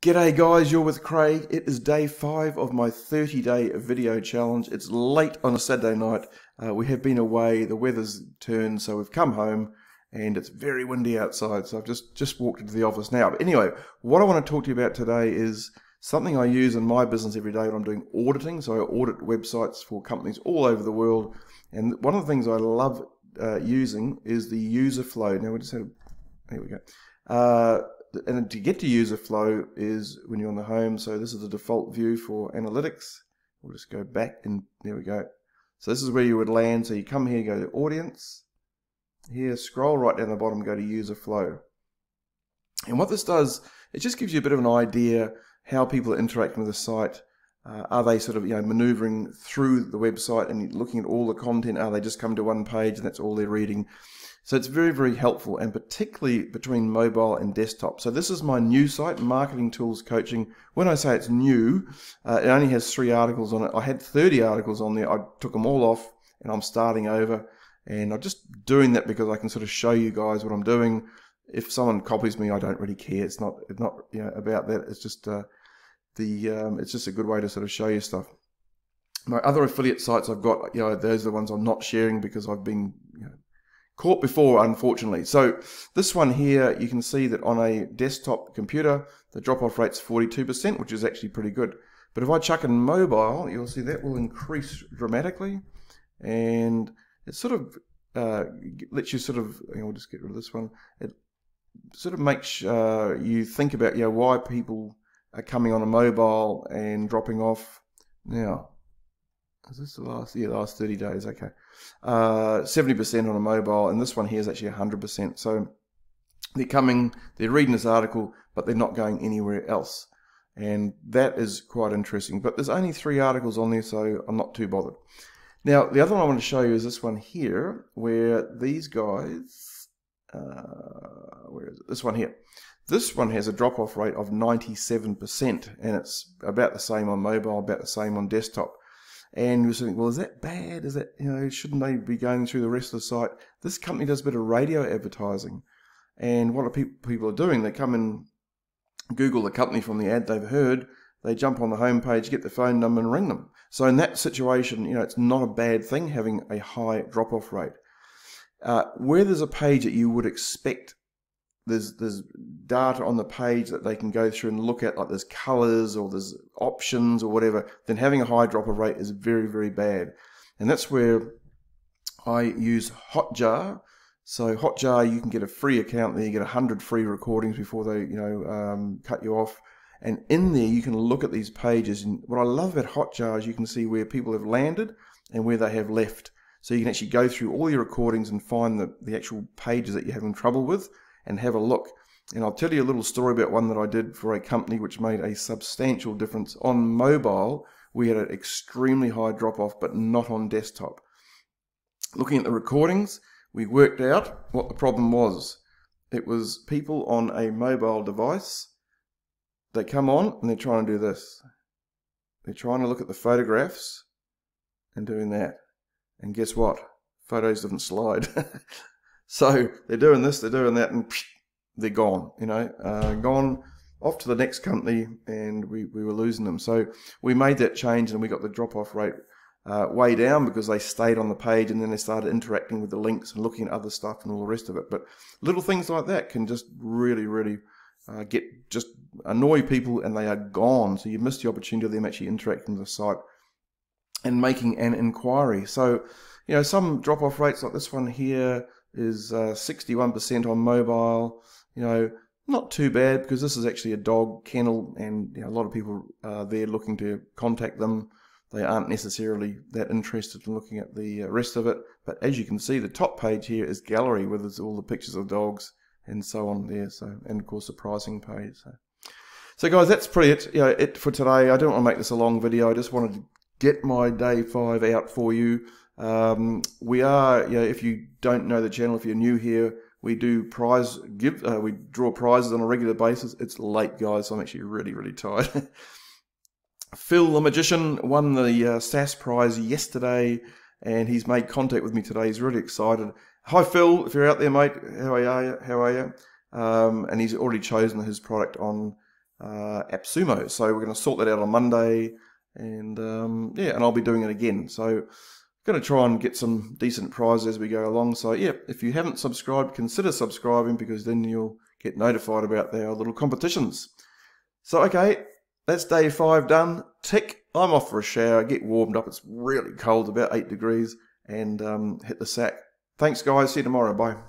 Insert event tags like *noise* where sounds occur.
G'day guys, you're with Craig. It is day five of my 30 day video challenge. It's late on a Saturday night. Uh, we have been away, the weather's turned, so we've come home and it's very windy outside. So I've just, just walked into the office now. But anyway, what I want to talk to you about today is something I use in my business every day when I'm doing auditing. So I audit websites for companies all over the world. And one of the things I love uh, using is the user flow. Now we just had, here we go. Uh, and to get to user flow is when you're on the home. So this is the default view for analytics. We'll just go back and there we go. So this is where you would land. So you come here, go to audience. Here, scroll right down the bottom, go to user flow. And what this does, it just gives you a bit of an idea how people are interacting with the site. Uh, are they sort of you know maneuvering through the website and looking at all the content? Are they just come to one page and that's all they're reading? So it's very, very helpful and particularly between mobile and desktop. So this is my new site, Marketing Tools Coaching. When I say it's new, uh, it only has three articles on it. I had 30 articles on there. I took them all off and I'm starting over. And I'm just doing that because I can sort of show you guys what I'm doing. If someone copies me, I don't really care. It's not, it's not you know, about that. It's just uh, the, um, it's just a good way to sort of show you stuff. My other affiliate sites I've got, you know, those are the ones I'm not sharing because I've been, you know, caught before, unfortunately. So this one here, you can see that on a desktop computer, the drop-off rate's 42%, which is actually pretty good. But if I chuck in mobile, you'll see that will increase dramatically. And it sort of uh, lets you sort of, we'll just get rid of this one. It sort of makes uh, you think about, you know, why people are coming on a mobile and dropping off. Now, is this the last, yeah, the last 30 days, okay. Uh, 70% on a mobile, and this one here is actually 100%. So they're coming, they're reading this article, but they're not going anywhere else. And that is quite interesting. But there's only three articles on there, so I'm not too bothered. Now, the other one I want to show you is this one here, where these guys, uh, where is it? This one here. This one has a drop-off rate of 97%, and it's about the same on mobile, about the same on desktop. And you're thinking, well, is that bad? Is that, you know, shouldn't they be going through the rest of the site? This company does a bit of radio advertising. And what people are doing, they come and Google the company from the ad they've heard, they jump on the homepage, get the phone number and ring them. So in that situation, you know, it's not a bad thing having a high drop-off rate. Uh, where there's a page that you would expect there's there's data on the page that they can go through and look at, like there's colors or there's options or whatever, then having a high drop of rate is very, very bad. And that's where I use Hotjar. So Hotjar, you can get a free account there, you get 100 free recordings before they, you know, um, cut you off. And in there, you can look at these pages. And what I love about Hotjar is you can see where people have landed and where they have left. So you can actually go through all your recordings and find the, the actual pages that you're having trouble with and have a look. And I'll tell you a little story about one that I did for a company which made a substantial difference. On mobile, we had an extremely high drop off, but not on desktop. Looking at the recordings, we worked out what the problem was. It was people on a mobile device. They come on and they're trying to do this. They're trying to look at the photographs and doing that. And guess what? Photos didn't slide. *laughs* So they're doing this, they're doing that, and *sniffs* they're gone. You know, uh, gone off to the next company, and we, we were losing them. So we made that change, and we got the drop off rate uh, way down because they stayed on the page, and then they started interacting with the links and looking at other stuff and all the rest of it. But little things like that can just really, really uh, get just annoy people, and they are gone. So you miss the opportunity of them actually interacting with the site and making an inquiry. So you know, some drop off rates like this one here is uh, 61% on mobile. You know, not too bad because this is actually a dog kennel, and you know, a lot of people are there looking to contact them. They aren't necessarily that interested in looking at the uh, rest of it. But as you can see, the top page here is gallery, where there's all the pictures of dogs and so on there. So, and of course the pricing page. So, so guys, that's pretty it. You know, it for today. I don't want to make this a long video. I just wanted to get my day five out for you. Um, we are, you know, if you don't know the channel, if you're new here, we do prize give, uh, we draw prizes on a regular basis. It's late, guys, so I'm actually really, really tired. *laughs* Phil the Magician won the uh, SaaS prize yesterday, and he's made contact with me today. He's really excited. Hi, Phil, if you're out there, mate, how are you? How are you? Um, and he's already chosen his product on uh, AppSumo. So we're going to sort that out on Monday, and um, yeah, and I'll be doing it again. So going to try and get some decent prizes as we go along. So yeah, if you haven't subscribed, consider subscribing because then you'll get notified about our little competitions. So okay, that's day five done. Tick. I'm off for a shower, get warmed up. It's really cold, about eight degrees, and um, hit the sack. Thanks, guys. See you tomorrow. Bye.